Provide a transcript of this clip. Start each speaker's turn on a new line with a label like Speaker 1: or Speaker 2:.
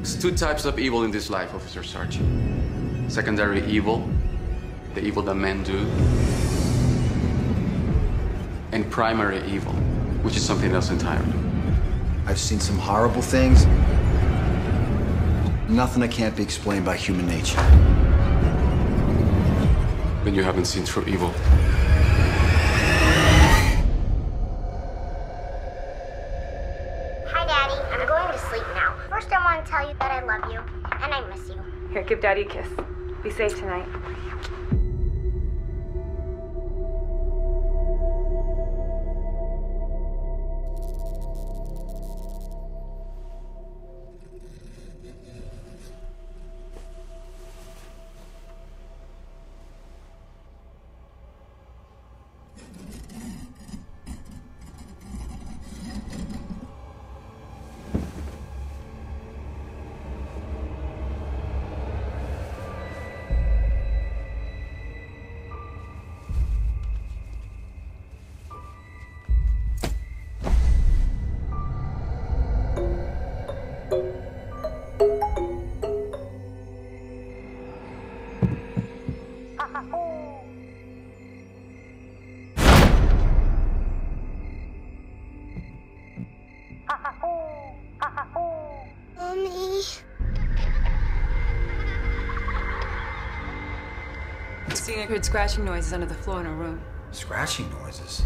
Speaker 1: There's two types of evil in this life, Officer Sarchie. Secondary evil, the evil that men do, and primary evil, which is something else entirely.
Speaker 2: I've seen some horrible things. Nothing that can't be explained by human nature.
Speaker 1: Then you haven't seen true evil.
Speaker 3: Hi, Daddy. I'm going to sleep now. First, I want to tell you that I love you and I miss you.
Speaker 4: Here, give Daddy a kiss. Be safe tonight.
Speaker 3: Mommy.
Speaker 4: Heard scratching noises under the floor in her room.
Speaker 2: Scratching noises?